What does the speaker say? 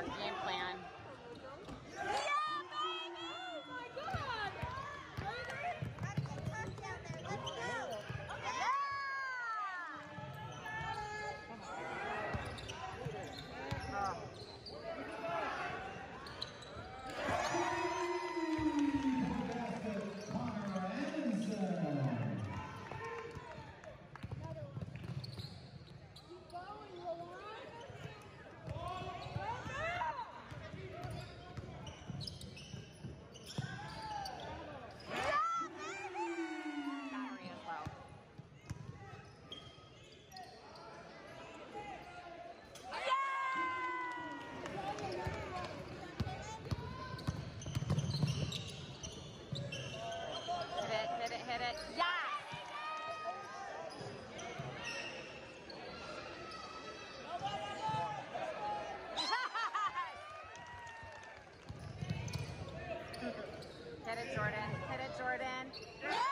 our gameplay. Jordan. Hit it, Jordan.